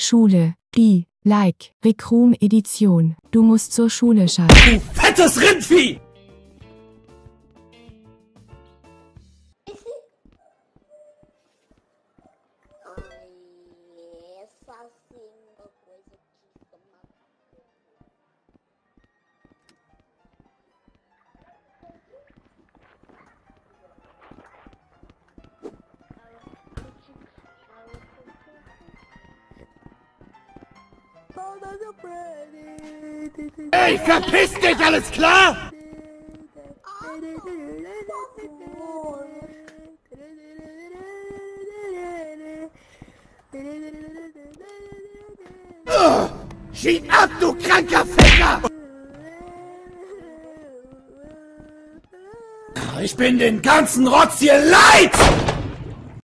Schule, die, like, Rekrum Edition. Du musst zur Schule schalten. Fettes Rindvieh! Ey, verpiss dich, alles klar? Ugh, Schieb ab, du kranker Ficker! Ich bin den ganzen Rotz hier leid!